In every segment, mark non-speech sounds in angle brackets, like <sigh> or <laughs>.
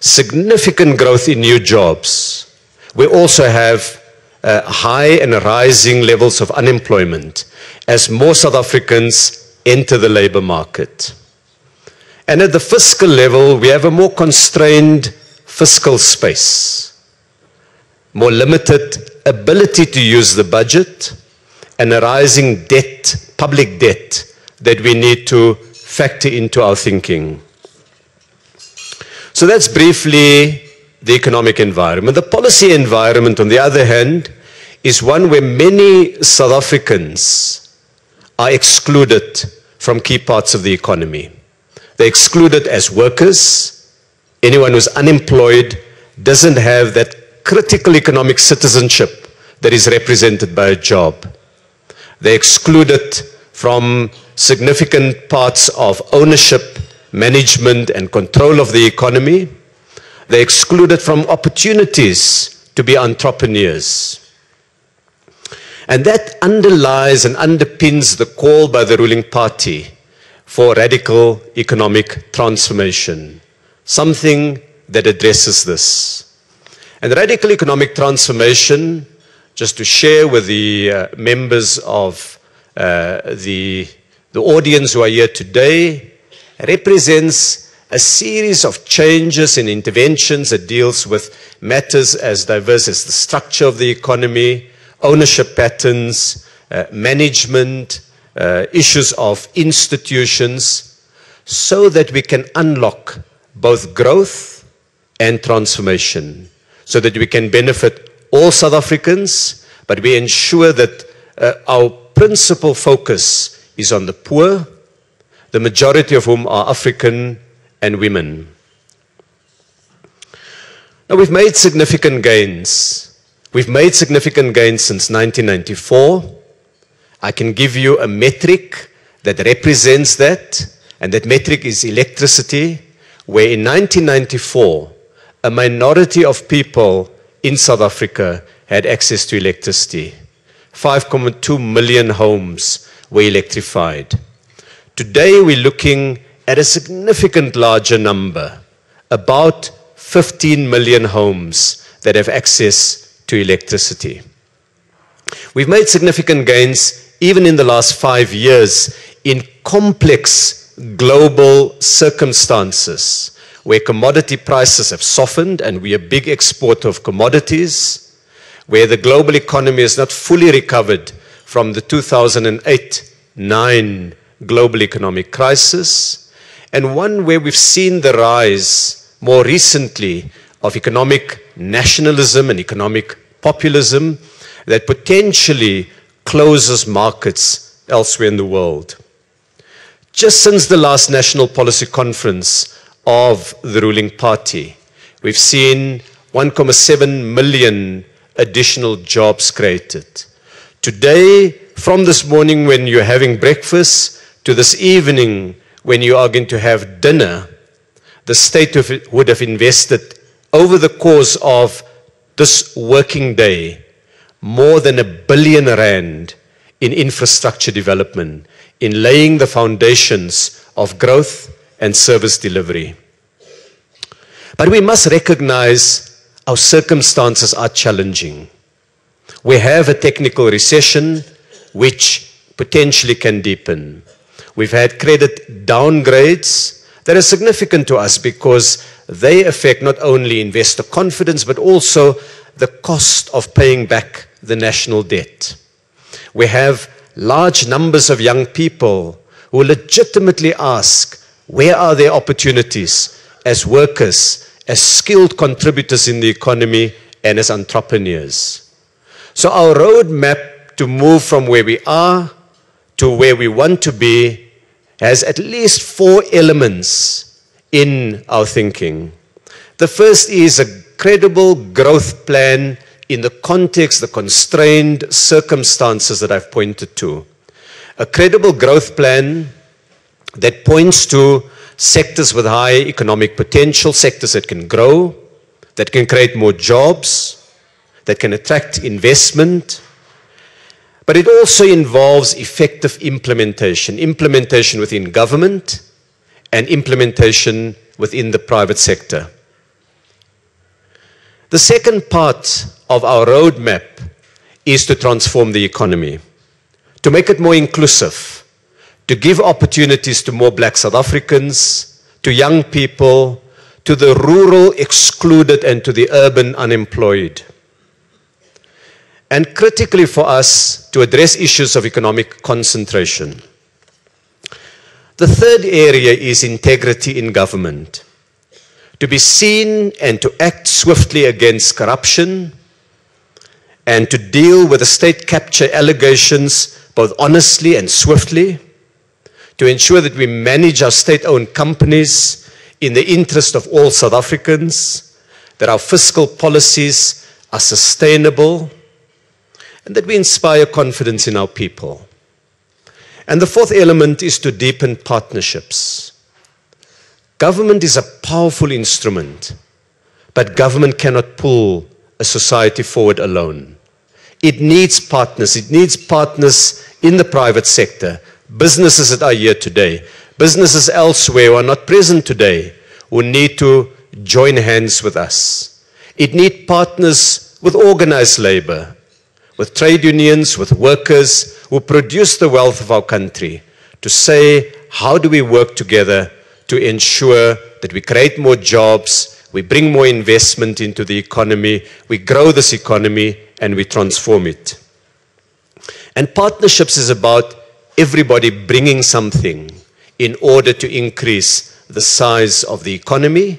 significant growth in new jobs, we also have uh, high and rising levels of unemployment as more South Africans enter the labor market. And at the fiscal level, we have a more constrained fiscal space, more limited ability to use the budget, and a rising debt, public debt, that we need to factor into our thinking. So that's briefly the economic environment. The policy environment, on the other hand, is one where many South Africans are excluded from key parts of the economy. They're excluded as workers. Anyone who's unemployed doesn't have that critical economic citizenship that is represented by a job. They're excluded from significant parts of ownership management and control of the economy. They're excluded from opportunities to be entrepreneurs. And that underlies and underpins the call by the ruling party for radical economic transformation, something that addresses this. And radical economic transformation, just to share with the uh, members of uh, the, the audience who are here today, represents a series of changes and interventions that deals with matters as diverse as the structure of the economy, ownership patterns, uh, management, uh, issues of institutions, so that we can unlock both growth and transformation, so that we can benefit all South Africans, but we ensure that uh, our principal focus is on the poor, the majority of whom are African and women. Now, we've made significant gains. We've made significant gains since 1994. I can give you a metric that represents that, and that metric is electricity, where in 1994, a minority of people in South Africa had access to electricity. 5.2 million homes were electrified. Today we're looking at a significant larger number, about 15 million homes that have access to electricity. We've made significant gains even in the last five years in complex global circumstances where commodity prices have softened and we're a big exporter of commodities, where the global economy is not fully recovered from the 2008 9 global economic crisis, and one where we've seen the rise more recently of economic nationalism and economic populism that potentially closes markets elsewhere in the world. Just since the last National Policy Conference of the ruling party, we've seen 1.7 million additional jobs created. Today, from this morning when you're having breakfast, to this evening when you are going to have dinner, the state would have invested over the course of this working day more than a billion rand in infrastructure development, in laying the foundations of growth and service delivery. But we must recognize our circumstances are challenging. We have a technical recession which potentially can deepen. We've had credit downgrades that are significant to us because they affect not only investor confidence but also the cost of paying back the national debt. We have large numbers of young people who legitimately ask where are their opportunities as workers, as skilled contributors in the economy, and as entrepreneurs. So, our roadmap to move from where we are to where we want to be has at least four elements in our thinking. The first is a credible growth plan in the context, the constrained circumstances that I've pointed to. A credible growth plan that points to sectors with high economic potential, sectors that can grow, that can create more jobs, that can attract investment, but it also involves effective implementation, implementation within government and implementation within the private sector. The second part of our roadmap is to transform the economy, to make it more inclusive, to give opportunities to more black South Africans, to young people, to the rural excluded, and to the urban unemployed. And critically for us, to address issues of economic concentration. The third area is integrity in government. To be seen and to act swiftly against corruption and to deal with the state capture allegations both honestly and swiftly. To ensure that we manage our state owned companies in the interest of all South Africans, that our fiscal policies are sustainable, and that we inspire confidence in our people. And the fourth element is to deepen partnerships. Government is a powerful instrument, but government cannot pull a society forward alone. It needs partners. It needs partners in the private sector, businesses that are here today, businesses elsewhere who are not present today, who need to join hands with us. It needs partners with organized labor, with trade unions, with workers who produce the wealth of our country to say, how do we work together to ensure that we create more jobs, we bring more investment into the economy, we grow this economy, and we transform it. And partnerships is about everybody bringing something in order to increase the size of the economy,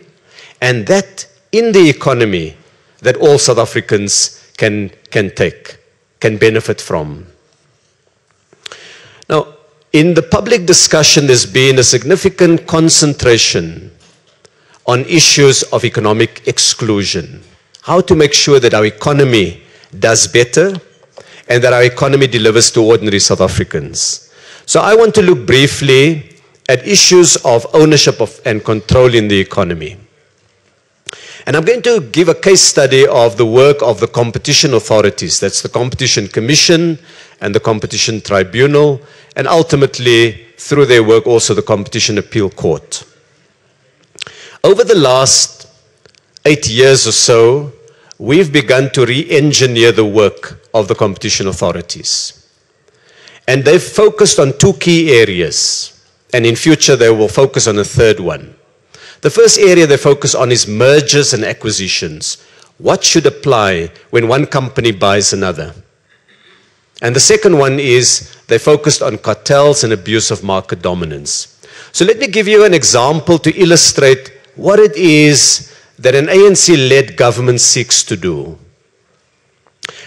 and that in the economy that all South Africans can, can take, can benefit from. Now, in the public discussion, there's been a significant concentration on issues of economic exclusion. How to make sure that our economy does better and that our economy delivers to ordinary South Africans. So I want to look briefly at issues of ownership of, and control in the economy. And I'm going to give a case study of the work of the competition authorities. That's the Competition Commission and the Competition Tribunal, and ultimately, through their work, also the Competition Appeal Court. Over the last eight years or so, we've begun to re-engineer the work of the competition authorities. And they've focused on two key areas. And in future, they will focus on a third one. The first area they focus on is mergers and acquisitions. What should apply when one company buys another? And the second one is they focused on cartels and abuse of market dominance. So let me give you an example to illustrate what it is that an ANC led government seeks to do.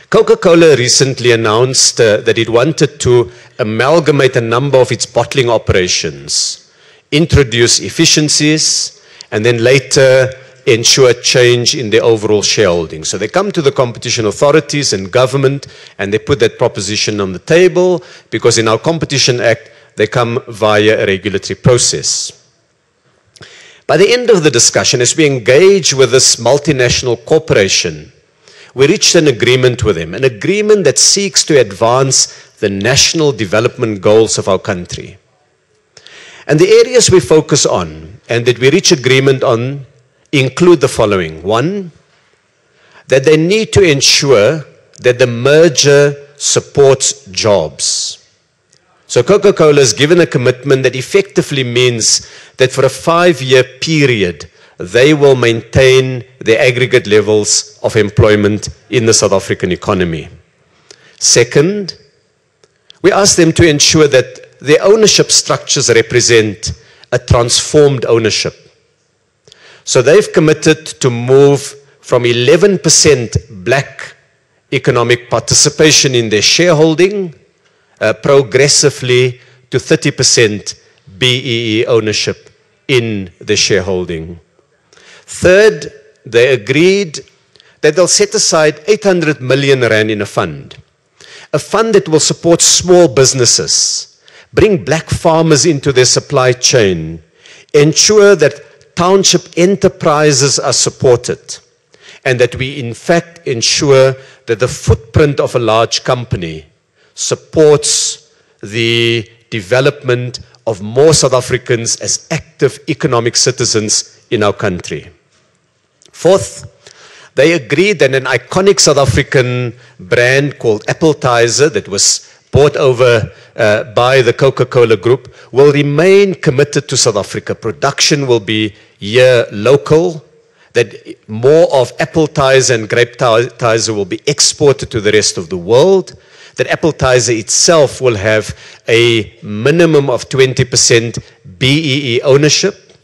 Coca Cola recently announced uh, that it wanted to amalgamate a number of its bottling operations, introduce efficiencies, and then later ensure change in the overall shareholding. So they come to the competition authorities and government and they put that proposition on the table because in our Competition Act, they come via a regulatory process. By the end of the discussion, as we engage with this multinational corporation, we reached an agreement with them, an agreement that seeks to advance the national development goals of our country. And the areas we focus on and that we reach agreement on include the following. One, that they need to ensure that the merger supports jobs. So Coca Cola has given a commitment that effectively means that for a five year period, they will maintain the aggregate levels of employment in the South African economy. Second, we ask them to ensure that their ownership structures represent a transformed ownership. So they've committed to move from 11% black economic participation in their shareholding uh, progressively to 30% BEE ownership in the shareholding. Third, they agreed that they'll set aside 800 million rand in a fund, a fund that will support small businesses, bring black farmers into their supply chain, ensure that township enterprises are supported, and that we in fact ensure that the footprint of a large company supports the development of more South Africans as active economic citizens in our country. Fourth, they agreed that an iconic South African brand called Appletiser that was bought over uh, by the Coca-Cola Group will remain committed to South Africa. Production will be here local, that more of Appletiser and Grapetiser will be exported to the rest of the world, that Appletiser itself will have a minimum of 20% BEE ownership,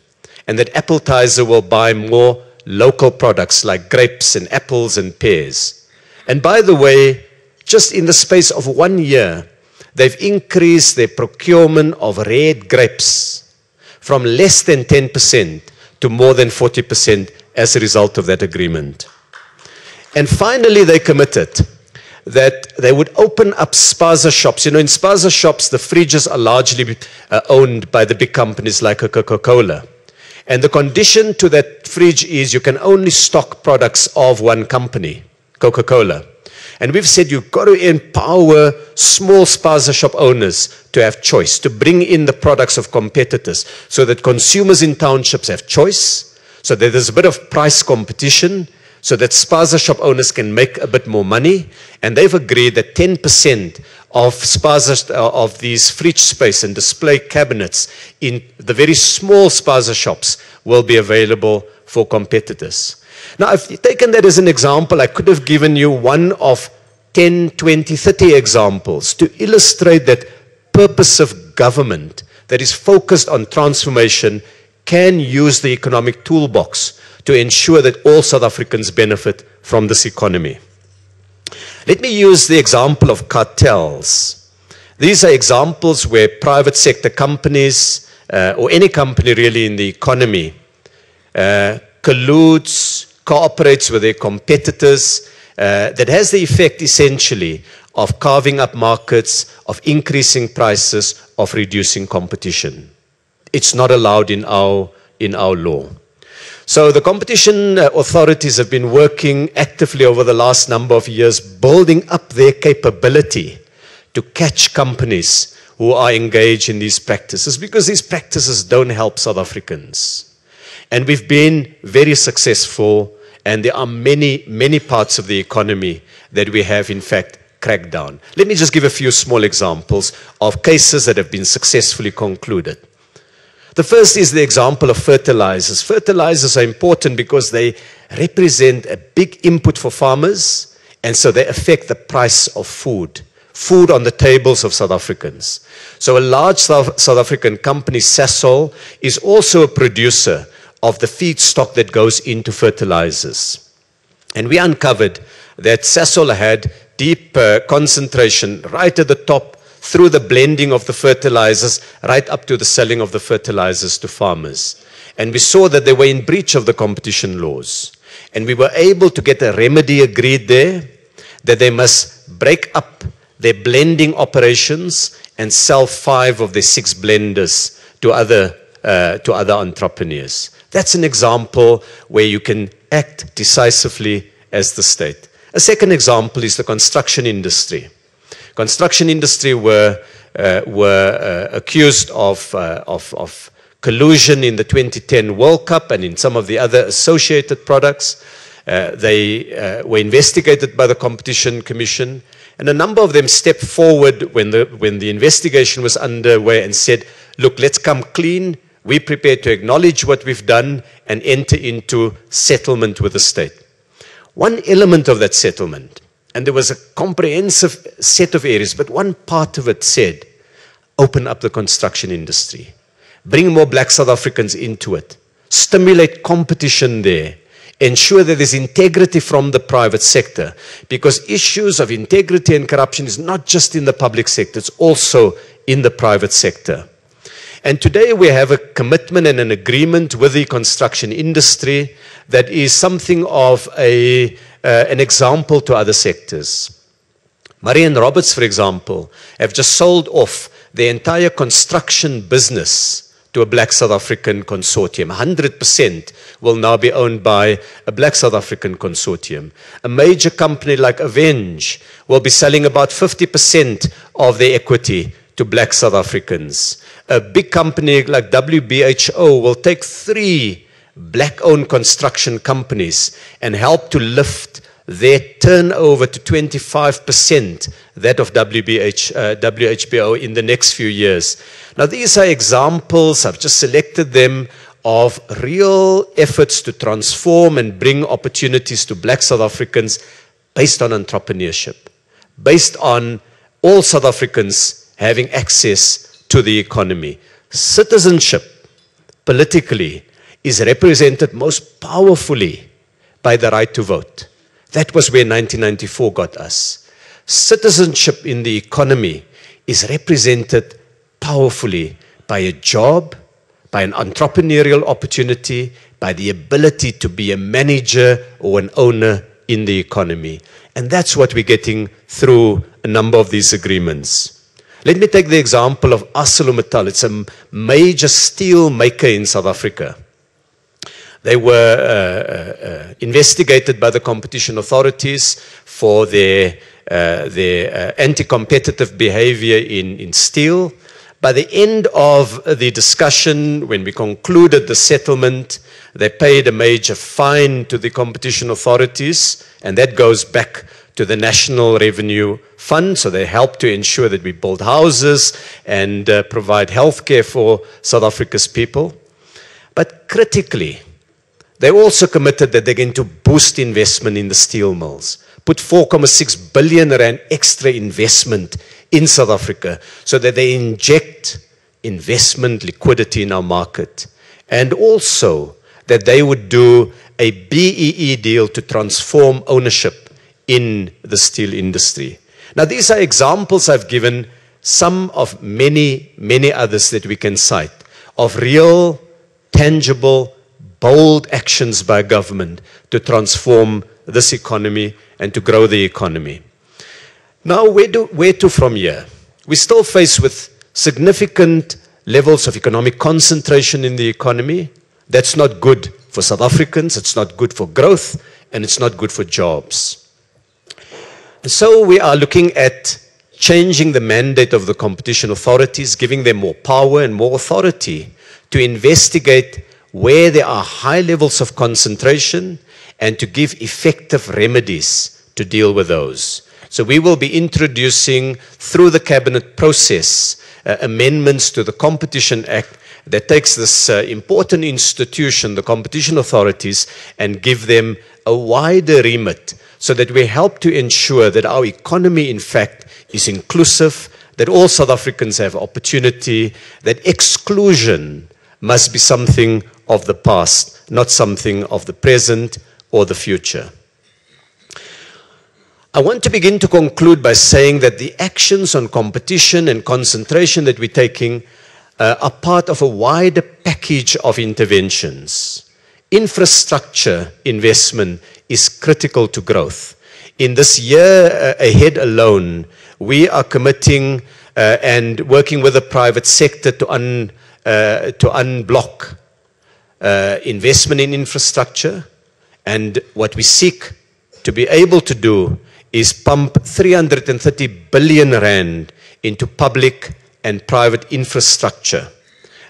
and that Appletiser will buy more local products like grapes and apples and pears. And by the way, just in the space of one year, they've increased their procurement of red grapes from less than 10% to more than 40% as a result of that agreement. And finally, they committed that they would open up spaza shops. You know, in spaza shops, the fridges are largely uh, owned by the big companies like Coca-Cola. And the condition to that fridge is you can only stock products of one company, Coca-Cola. And we've said you've got to empower small spaza shop owners to have choice, to bring in the products of competitors so that consumers in townships have choice, so that there's a bit of price competition, so that spaza shop owners can make a bit more money. And they've agreed that 10% of spaza, uh, of these fridge space and display cabinets in the very small spaza shops will be available for competitors. Now, if you've taken that as an example, I could have given you one of 10, 20, 30 examples to illustrate that purpose of government that is focused on transformation can use the economic toolbox to ensure that all South Africans benefit from this economy. Let me use the example of cartels. These are examples where private sector companies, uh, or any company really in the economy, uh, colludes, cooperates with their competitors, uh, that has the effect essentially of carving up markets, of increasing prices, of reducing competition. It's not allowed in our, in our law. So the competition uh, authorities have been working actively over the last number of years, building up their capability to catch companies who are engaged in these practices because these practices don't help South Africans. And we've been very successful, and there are many, many parts of the economy that we have, in fact, cracked down. Let me just give a few small examples of cases that have been successfully concluded. The first is the example of fertilizers. Fertilizers are important because they represent a big input for farmers, and so they affect the price of food, food on the tables of South Africans. So a large South, African company, Sasol, is also a producer of the feedstock that goes into fertilizers. And we uncovered that Sasol had deep uh, concentration right at the top through the blending of the fertilizers right up to the selling of the fertilizers to farmers. And we saw that they were in breach of the competition laws. And we were able to get a remedy agreed there that they must break up their blending operations and sell five of the six blenders to other, uh, to other entrepreneurs. That's an example where you can act decisively as the state. A second example is the construction industry construction industry were, uh, were uh, accused of, uh, of, of, collusion in the 2010 World Cup and in some of the other associated products. Uh, they uh, were investigated by the Competition Commission, and a number of them stepped forward when the, when the investigation was underway and said, look, let's come clean. We're prepared to acknowledge what we've done and enter into settlement with the state. One element of that settlement and there was a comprehensive set of areas, but one part of it said, open up the construction industry, bring more black South Africans into it, stimulate competition there, ensure that there's integrity from the private sector, because issues of integrity and corruption is not just in the public sector, it's also in the private sector. And today we have a commitment and an agreement with the construction industry that is something of a uh, an example to other sectors. And Roberts, for example, have just sold off the entire construction business to a black South African consortium. 100% will now be owned by a black South African consortium. A major company like Aveng will be selling about 50% of their equity to black South Africans. A big company like WBHO will take three black owned construction companies and help to lift their turnover to 25% that of WBH, uh, WHBO in the next few years. Now, these are examples, I've just selected them, of real efforts to transform and bring opportunities to black South Africans based on entrepreneurship, based on all South Africans having access to the economy. Citizenship, politically, is represented most powerfully by the right to vote. That was where 1994 got us. Citizenship in the economy is represented powerfully by a job, by an entrepreneurial opportunity, by the ability to be a manager or an owner in the economy. And that's what we're getting through a number of these agreements. Let me take the example of ArcelorMittal. It's a major steel maker in South Africa. They were uh, uh, uh, investigated by the competition authorities for their, uh, their uh, anti-competitive behavior in, in steel. By the end of the discussion, when we concluded the settlement, they paid a major fine to the competition authorities, and that goes back to the National Revenue Fund. So they help to ensure that we build houses and uh, provide health care for South Africa's people. But critically, they also committed that they're going to boost investment in the steel mills, put 4.6 billion rand extra investment in South Africa so that they inject investment liquidity in our market. And also that they would do a BEE deal to transform ownership in the steel industry. Now, these are examples I've given, some of many, many others that we can cite, of real, tangible, bold actions by government to transform this economy and to grow the economy. Now, where, do, where to from here? We're still faced with significant levels of economic concentration in the economy. That's not good for South Africans, it's not good for growth, and it's not good for jobs. So we are looking at changing the mandate of the competition authorities, giving them more power and more authority to investigate where there are high levels of concentration and to give effective remedies to deal with those. So we will be introducing through the cabinet process uh, amendments to the Competition Act that takes this uh, important institution, the competition authorities, and give them a wider remit so that we help to ensure that our economy, in fact, is inclusive, that all South Africans have opportunity, that exclusion must be something of the past, not something of the present or the future. I want to begin to conclude by saying that the actions on competition and concentration that we're taking uh, are part of a wider package of interventions. Infrastructure investment is critical to growth. In this year uh, ahead alone, we are committing uh, and working with the private sector to, un, uh, to unblock uh, investment in infrastructure. And what we seek to be able to do is pump 330 billion rand into public and private infrastructure.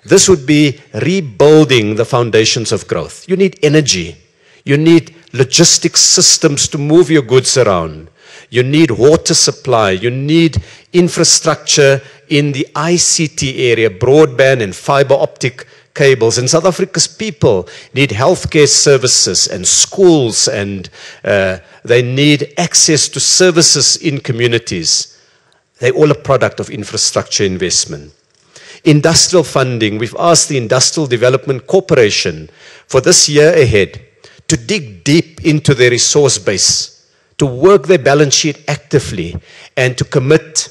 This would be rebuilding the foundations of growth. You need energy. You need logistics systems to move your goods around. You need water supply. You need infrastructure in the ICT area, broadband and fiber optic cables. And South Africa's people need healthcare services and schools, and uh, they need access to services in communities. They're all a product of infrastructure investment. Industrial funding, we've asked the Industrial Development Corporation for this year ahead to dig deep into their resource base, to work their balance sheet actively, and to commit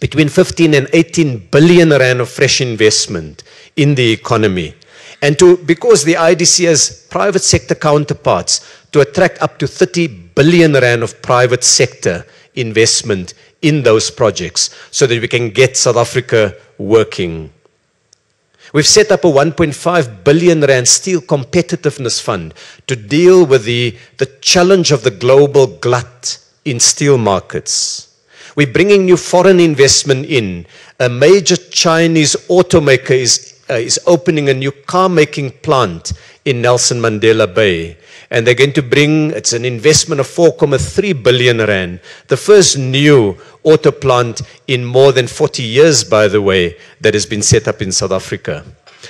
between 15 and 18 billion rand of fresh investment in the economy. And to, because the IDC has private sector counterparts, to attract up to 30 billion rand of private sector investment in those projects so that we can get South Africa working. We've set up a 1.5 billion rand steel competitiveness fund to deal with the, the challenge of the global glut in steel markets. We're bringing new foreign investment in. A major Chinese automaker is, uh, is opening a new car making plant in Nelson Mandela Bay. And they're going to bring, it's an investment of 4.3 billion rand, the first new auto plant in more than 40 years, by the way, that has been set up in South Africa.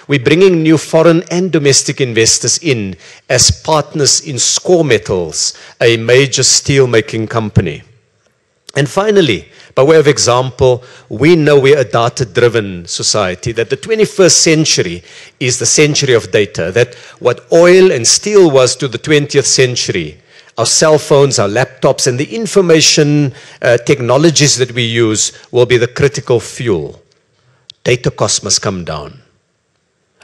We're bringing new foreign and domestic investors in as partners in Scaw Metals, a major steel making company. And finally, by way of example, we know we're a data driven society, that the 21st century is the century of data, that what oil and steel was to the 20th century, our cell phones, our laptops, and the information uh, technologies that we use will be the critical fuel. Data costs must come down.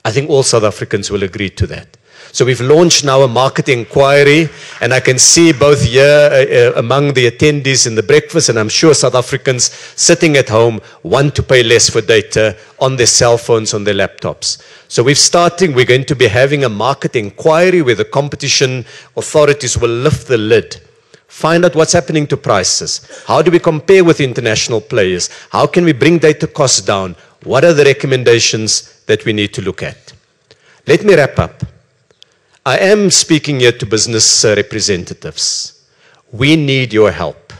I think all South Africans will agree to that. So we've launched now a market inquiry, and I can see both here uh, uh, among the attendees in the breakfast, and I'm sure South Africans sitting at home want to pay less for data on their cell phones, on their laptops. So we're starting, we're going to be having a market inquiry where the competition authorities will lift the lid find out what's happening to prices. How do we compare with international players? How can we bring data costs down? What are the recommendations that we need to look at? Let me wrap up. I am speaking here to business uh, representatives. We need your help.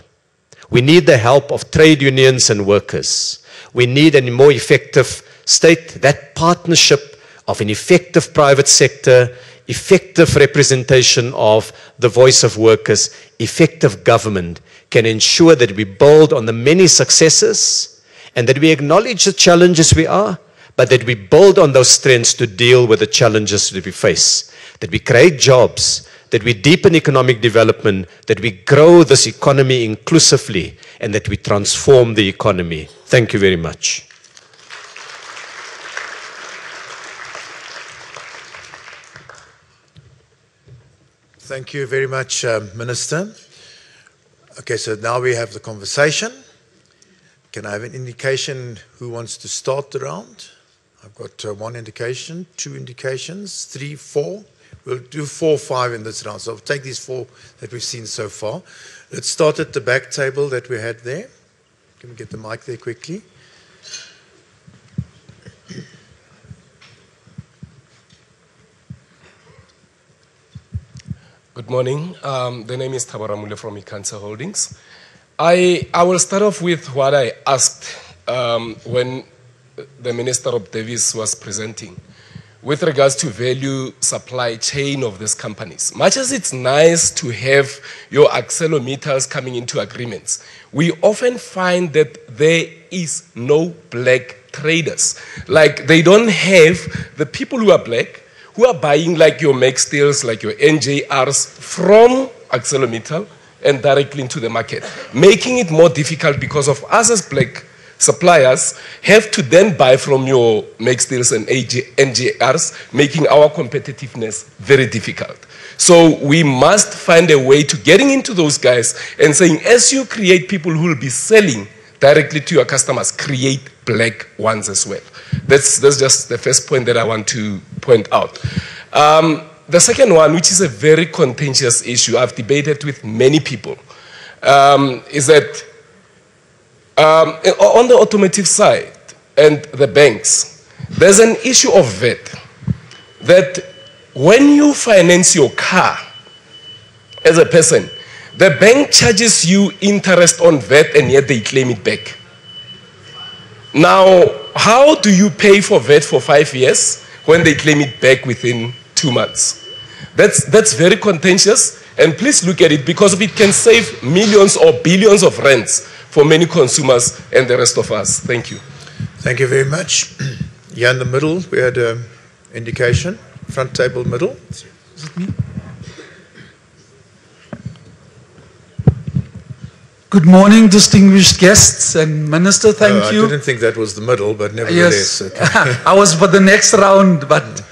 We need the help of trade unions and workers. We need a more effective state, that partnership of an effective private sector, effective representation of the voice of workers, effective government can ensure that we build on the many successes and that we acknowledge the challenges we are, but that we build on those strengths to deal with the challenges that we face that we create jobs, that we deepen economic development, that we grow this economy inclusively, and that we transform the economy. Thank you very much. Thank you very much, uh, Minister. Okay, so now we have the conversation. Can I have an indication who wants to start the round? I've got uh, one indication, two indications, three, four. We'll do four, five in this round. So I'll take these four that we've seen so far. Let's start at the back table that we had there. Can we get the mic there quickly? Good morning. Um, the name is Tabara Mule from Icancer Holdings. I, I will start off with what I asked um, when the Minister of Davies was presenting with regards to value supply chain of these companies. Much as it's nice to have your ArcelorMittals coming into agreements, we often find that there is no black traders. Like they don't have the people who are black who are buying like your Macsteels, like your NJRs from ArcelorMittal and directly into the market, making it more difficult because of us as black suppliers have to then buy from your Macsteels and NJRs, making our competitiveness very difficult. So we must find a way to getting into those guys and saying, as you create people who will be selling directly to your customers, create black ones as well. That's, that's just the first point that I want to point out. Um, the second one, which is a very contentious issue, I've debated with many people, um, is that um, on the automotive side and the banks, there's an issue of VAT that when you finance your car as a person, the bank charges you interest on VAT and yet they claim it back. Now, how do you pay for VAT for five years when they claim it back within two months? That's, that's very contentious, and please look at it because it can save millions or billions of rents for many consumers and the rest of us. Thank you. Thank you very much. <clears throat> Yeah, in the middle, we had an indication. Front table middle. Is it me? Good morning, distinguished guests and Minister. Thank uh, you. I didn't think that was the middle, but nevertheless. Yes. Okay. <laughs> <laughs> I was for the next round, but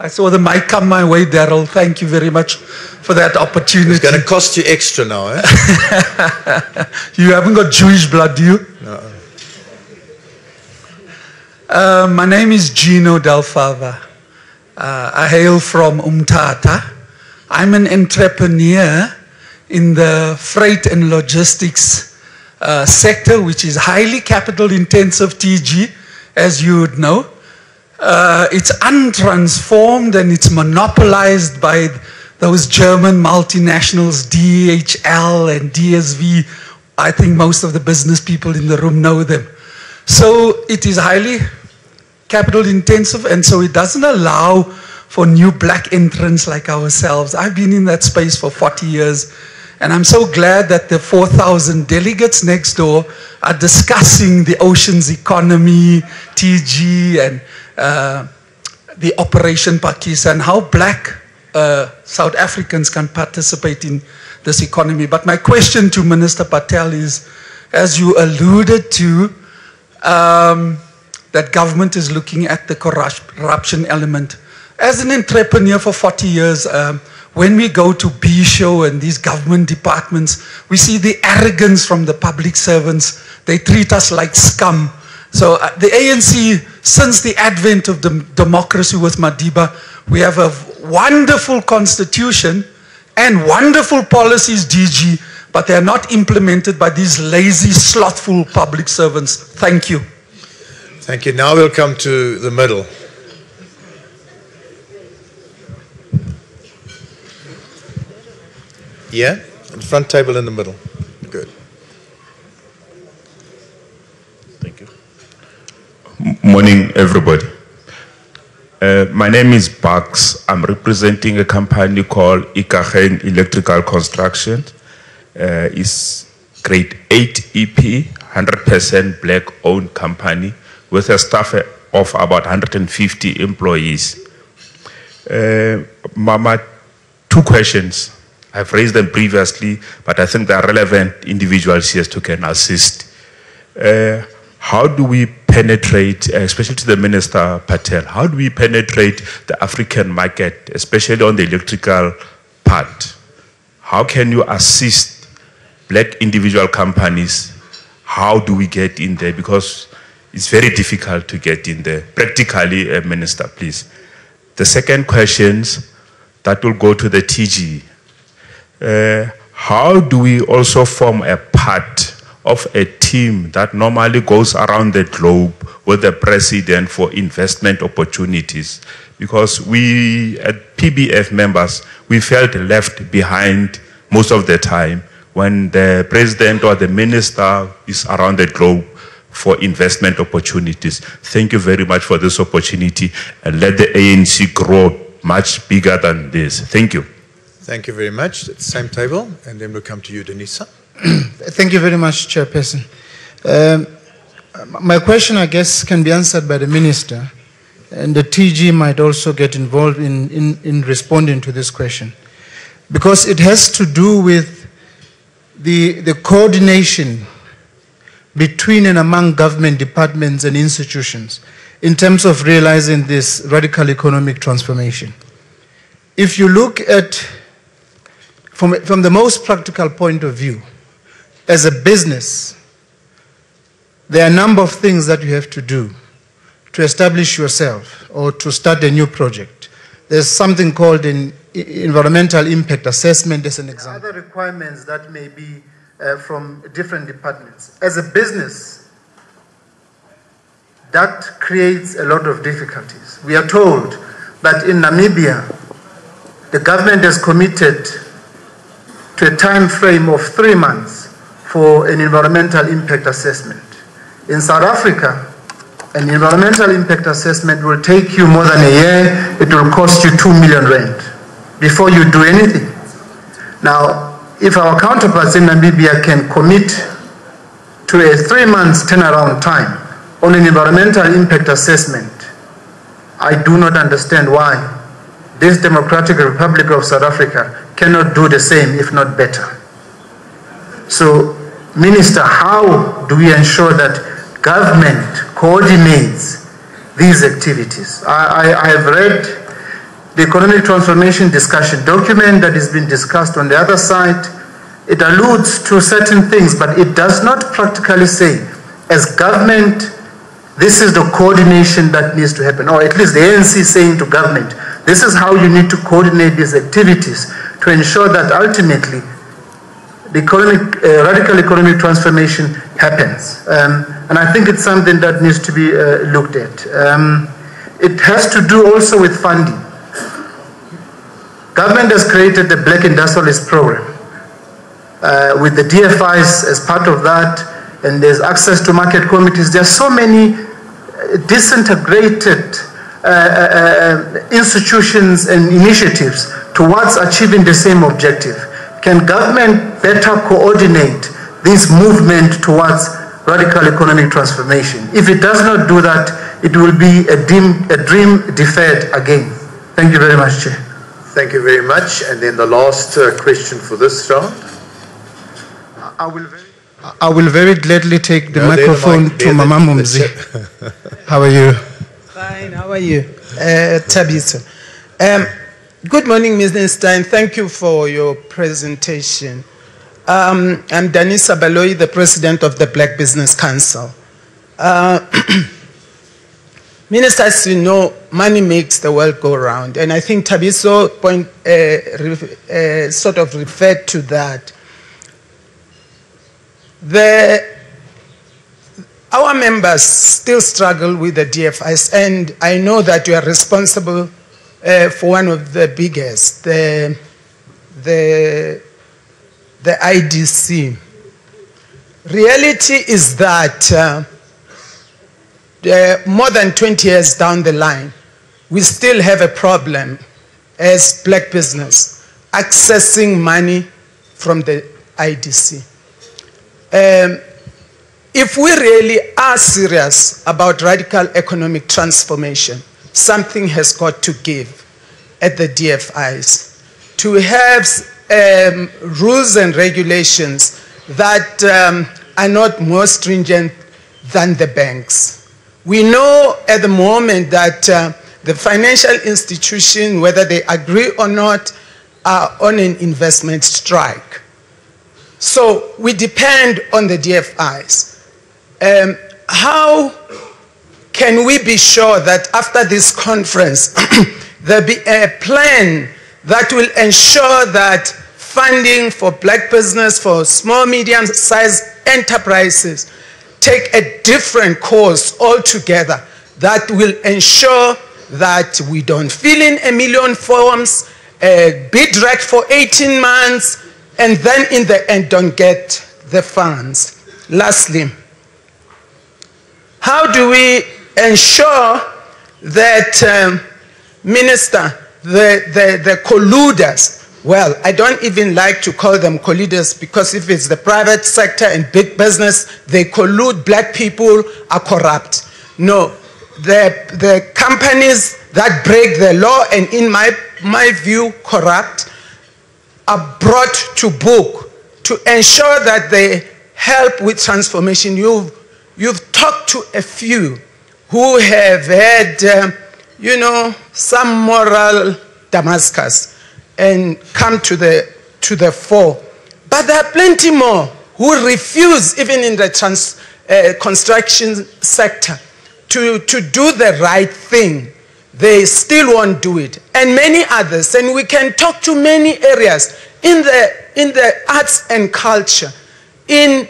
I saw the mic come my way, Daryl. Thank you very much for that opportunity. It's going to cost you extra now, eh? <laughs> you haven't got Jewish blood, do you? No. Uh, my name is Gino Delfava. Uh, I hail from Umtata. I'm an entrepreneur in the freight and logistics uh, sector, which is highly capital intensive DG, as you would know. Uh, it's untransformed and it's monopolized by those German multinationals, DHL and DSV. I think most of the business people in the room know them. So it is highly capital intensive and so it doesn't allow for new black entrants like ourselves. I've been in that space for 40 years and I'm so glad that the 4,000 delegates next door are discussing the ocean's economy, DG, and uh, the Operation Phakisa, and how black uh, South Africans can participate in this economy. But my question to Minister Patel is, as you alluded to, um, that government is looking at the corruption element. As an entrepreneur for 40 years, um, when we go to B show and these government departments, we see the arrogance from the public servants. They treat us like scum. So uh, the ANC, since the advent of the democracy with Madiba, we have a wonderful constitution and wonderful policies, DG, but they are not implemented by these lazy, slothful public servants. Thank you. Thank you. Now we'll come to the middle. Yeah? The front table in the middle. Good. Thank you. Morning, everybody. Uh, my name is Bucks. I'm representing a company called Ikahen Electrical Construction. Uh, it's grade 8 EP, 100% black owned company with a staff of about 150 employees. Uh, Mama, two questions. I've raised them previously, but I think they are relevant individuals here to can assist. Uh, how do we penetrate, especially to the Minister Patel, how do we penetrate the African market, especially on the electrical part? How can you assist black individual companies? How do we get in there? Because it's very difficult to get in there. Practically, uh, Minister, please. The second questions that will go to the DG. Uh, how do we also form a part of a team that normally goes around the globe with the president for investment opportunities? Because we, at PBF members, we felt left behind most of the time when the president or the minister is around the globe for investment opportunities. Thank you very much for this opportunity and let the ANC grow much bigger than this. Thank you. Thank you very much. At the same table, and then we'll come to you, Denisa. <clears throat> Thank you very much, Chairperson. Um, my question, I guess, can be answered by the Minister, and the DG might also get involved in, in, in responding to this question, because it has to do with the, the coordination between and among government departments and institutions in terms of realizing this radical economic transformation. If you look at from, from the most practical point of view, as a business, there are a number of things that you have to do to establish yourself or to start a new project. There's something called an environmental impact assessment as an example. Other requirements that may be uh, from different departments. As a business, that creates a lot of difficulties. We are told that in Namibia, the government has committed to a time frame of three months for an environmental impact assessment. In South Africa, an environmental impact assessment will take you more than a year. It will cost you 2 million rand before you do anything. Now, if our counterparts in Namibia can commit to a three months turnaround time on an environmental impact assessment, I do not understand why this Democratic Republic of South Africa cannot do the same, if not better. So, Minister, how do we ensure that government coordinates these activities? I, I, I have read the economic transformation discussion document that has been discussed on the other side. It alludes to certain things, but it does not practically say, as government, this is the coordination that needs to happen, or at least the ANC saying to government, this is how you need to coordinate these activities to ensure that ultimately the economic, uh, radical economic transformation happens. Um, and I think it's something that needs to be uh, looked at. Um, it has to do also with funding. Government has created the Black Industrialist Program uh, with the DFIs as part of that, and there's access to market committees. There are so many uh, disintegrated uh, uh, institutions and initiatives towards achieving the same objective. Can government better coordinate this movement towards radical economic transformation? If it does not do that, it will be a dream, a dream deferred again. Thank you very much, Chair. Thank you very much. And then the last uh, question for this round. I will very, I will very gladly take the No, there the microphone mic- to there Mama the Mumzi. How are you? Fine, how are you? Uh, Tabitha. Um, good morning, Minister, and thank you for your presentation. Um, I'm Danisa Baloyi, the president of the Black Business Council. Uh, <clears throat> Minister, as you know, money makes the world go round, and I think Tabiso point, uh, uh, sort of referred to that. The our members still struggle with the DFIs, and I know that you are responsible uh, for one of the biggest, the, the, the IDC. Reality is that uh, more than 20 years down the line, we still have a problem as black business accessing money from the IDC. Um, if we really are serious about radical economic transformation, something has got to give at the DFIs to have um, rules and regulations that um, are not more stringent than the banks. We know at the moment that uh, the financial institution, whether they agree or not, are on an investment strike. So we depend on the DFIs. Um, how can we be sure that after this conference, <clears throat> there be a plan that will ensure that funding for black business, for small, medium-sized enterprises, take a different course altogether that will ensure that we don't fill in a million forms, uh, be dragged for 18 months, and then in the end don't get the funds. Lastly, how do we ensure that, um, Minister, the, the, the colluders, well, I don't even like to call them colluders because if it's the private sector and big business, they collude, black people are corrupt. No, the, the companies that break the law and in my, my view, corrupt, are brought to book to ensure that they help with transformation. You've, you've talked to a few who have had, um, you know, some moral Damascus and come to the, to the fore. But there are plenty more who refuse, even in the trans, uh, construction sector, to, to do the right thing. They still won't do it. And many others. And we can talk to many areas in the, in the arts and culture, in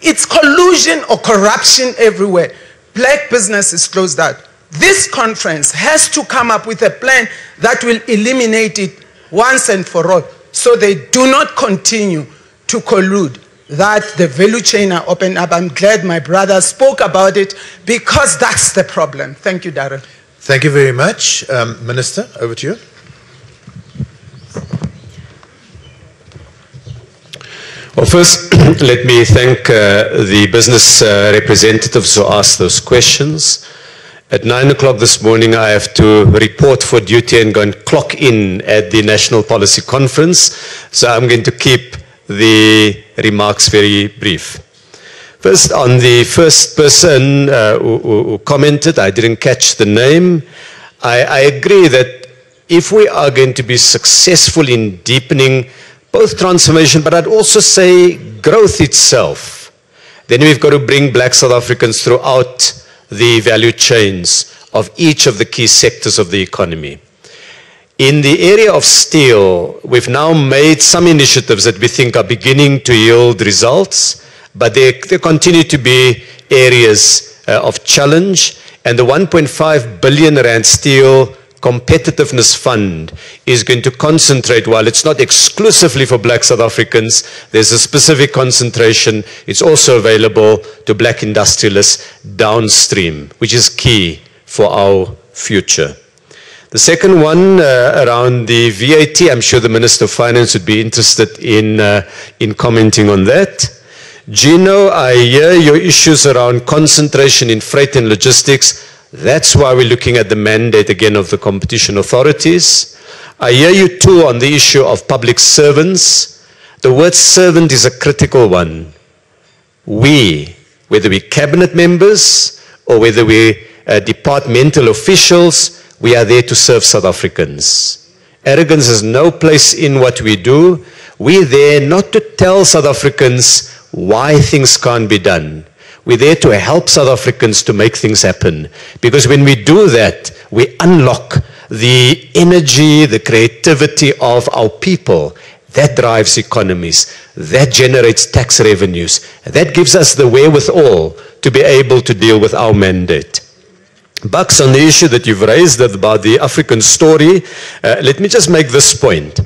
its collusion or corruption everywhere. Black business is closed out. This conference has to come up with a plan that will eliminate it once and for all so they do not continue to collude that the value chain are open up. I'm glad my brother spoke about it because that's the problem. Thank you, Darren. Thank you very much. Um, Minister, over to you. Well, first, <clears throat> let me thank uh, the business uh, representatives who asked those questions. At nine o'clock this morning, I have to report for duty and go and clock in at the National Policy Conference. So I'm going to keep the remarks very brief. First, on the first person uh, who, who- who commented, I didn't catch the name. I, I agree that if we are going to be successful in deepening both transformation, but I'd also say growth itself, then we've got to bring black South Africans throughout the value chains of each of the key sectors of the economy. In the area of steel, we've now made some initiatives that we think are beginning to yield results, but there, there continue to be areas uh, of challenge. And the 1.5 billion rand steel competitiveness fund is going to concentrate, while it's not exclusively for black South Africans, there's a specific concentration. It's also available to black industrialists downstream, which is key for our future. The second one uh, around the VAT, I'm sure the Minister of Finance would be interested in, uh, in commenting on that. Gino, I hear your issues around concentration in freight and logistics. That's why we're looking at the mandate again of the competition authorities. I hear you too on the issue of public servants. The word servant is a critical one. We, whether we're cabinet members or whether we're uh, departmental officials, we are there to serve South Africans. Arrogance has no place in what we do. We're there not to tell South Africans why things can't be done. We're there to help South Africans to make things happen. Because when we do that, we unlock the energy, the creativity of our people. That drives economies. That generates tax revenues. That gives us the wherewithal to be able to deal with our mandate. Bucks, on the issue that you've raised about the African story, uh, let me just make this point.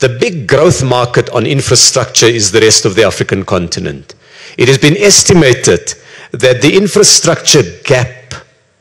The big growth market on infrastructure is the rest of the African continent. It has been estimated that the infrastructure gap,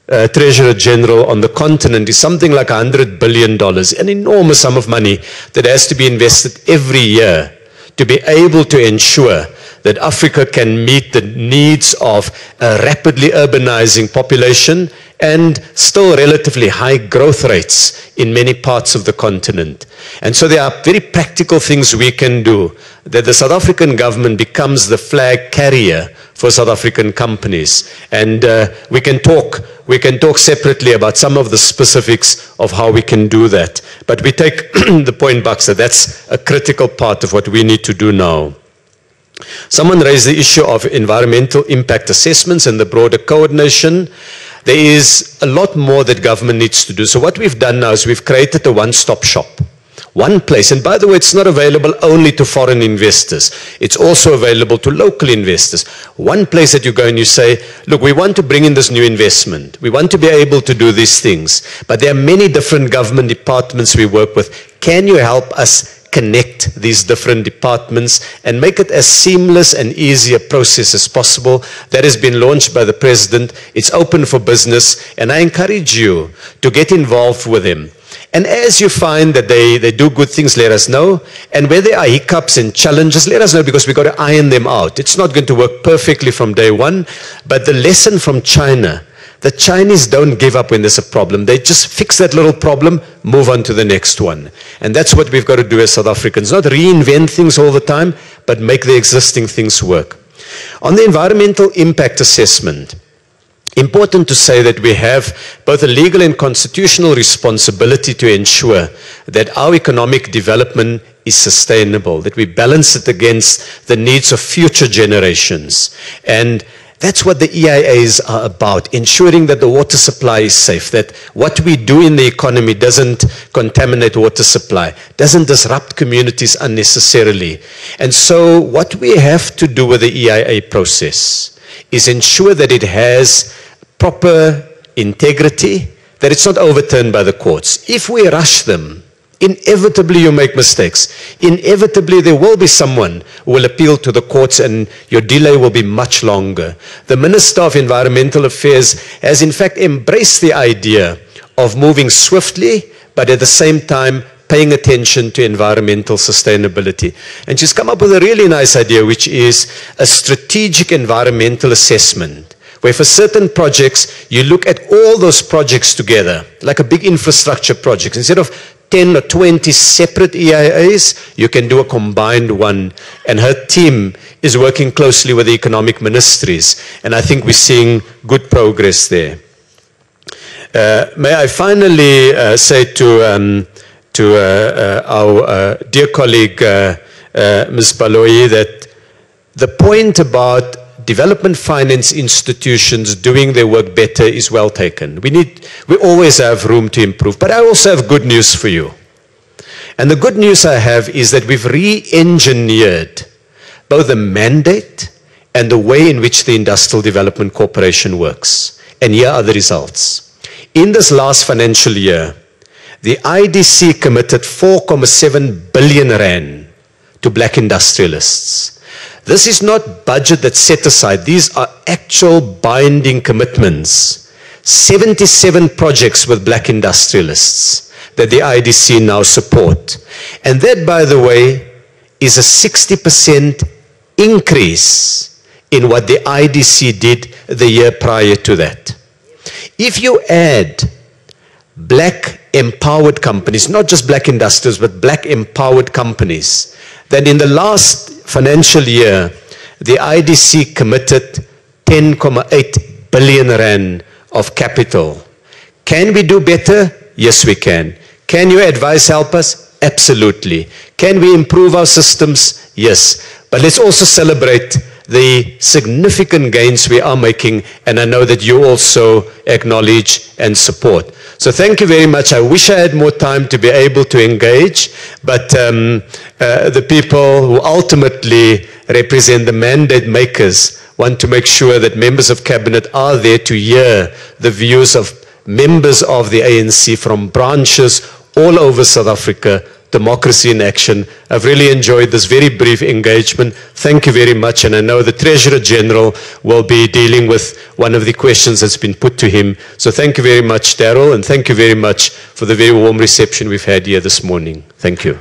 uh, Treasurer General, on the continent is something like $100 billion, an enormous sum of money that has to be invested every year to be able to ensure that Africa can meet the needs of a rapidly urbanizing population and still relatively high growth rates in many parts of the continent. And so there are very practical things we can do that the South African government becomes the flag carrier for South African companies. And uh, we can talk we can talk separately about some of the specifics of how we can do that. But we take <clears throat> the point, Baxter, that's a critical part of what we need to do now. Someone raised the issue of environmental impact assessments and the broader coordination. There is a lot more that government needs to do. So what we've done now is we've created a one-stop shop. One place, and by the way, it's not available only to foreign investors. It's also available to local investors. One place that you go and you say, look, we want to bring in this new investment. We want to be able to do these things. But there are many different government departments we work with. Can you help us connect these different departments and make it as seamless and easy a process as possible. That has been launched by the President. It's open for business, and I encourage you to get involved with him. And as you find that they, they do good things, let us know. And where there are hiccups and challenges, let us know because we've got to iron them out. It's not going to work perfectly from day one, but the lesson from China the Chinese don't give up when there's a problem. They just fix that little problem, move on to the next one. And that's what we've got to do as South Africans. Not reinvent things all the time, but make the existing things work. On the environmental impact assessment, important to say that we have both a legal and constitutional responsibility to ensure that our economic development is sustainable, that we balance it against the needs of future generations. And that's what the EIAs are about, ensuring that the water supply is safe, that what we do in the economy doesn't contaminate water supply, doesn't disrupt communities unnecessarily. And so what we have to do with the EIA process is ensure that it has proper integrity, that it's not overturned by the courts. If we rush them, Inevitably, you make mistakes. Inevitably, there will be someone who will appeal to the courts and your delay will be much longer. The Minister of Environmental Affairs has, in fact, embraced the idea of moving swiftly, but at the same time, paying attention to environmental sustainability. And she's come up with a really nice idea, which is a strategic environmental assessment where for certain projects, you look at all those projects together, like a big infrastructure project. Instead of 10 or 20 separate EIAs, you can do a combined one. And her team is working closely with the economic ministries. And I think we're seeing good progress there. Uh, may I finally uh, say to, um, to uh, uh our uh, dear colleague, uh, Ms. Baloyi, that the point about development finance institutions doing their work better is well taken. We, need, we always have room to improve. But I also have good news for you. And the good news I have is that we've re-engineered both the mandate and the way in which the Industrial Development Corporation works. and here are the results. In this last financial year, the IDC committed 4.7 billion rand to black industrialists. This is not budget that's set aside. These are actual binding commitments. 77 projects with black industrialists that the IDC now support. And that, by the way, is a 60% increase in what the IDC did the year prior to that. If you add black empowered companies, not just black industrials, but black empowered companies, then in the last financial year, the IDC committed 10.8 billion rand of capital. Can we do better? Yes, we can. Can your advice help us? Absolutely. Can we improve our systems? Yes. But let's also celebrate the significant gains we are making, and I know that you also acknowledge and support. So thank you very much. I wish I had more time to be able to engage, but um, uh, the people who ultimately represent the mandate makers want to make sure that members of cabinet are there to hear the views of members of the ANC from branches all over South Africa democracy in action. I've really enjoyed this very brief engagement. Thank you very much. And I know the Treasurer General will be dealing with one of the questions that's been put to him. So thank you very much, Daryl, and thank you very much for the very warm reception we've had here this morning. Thank you.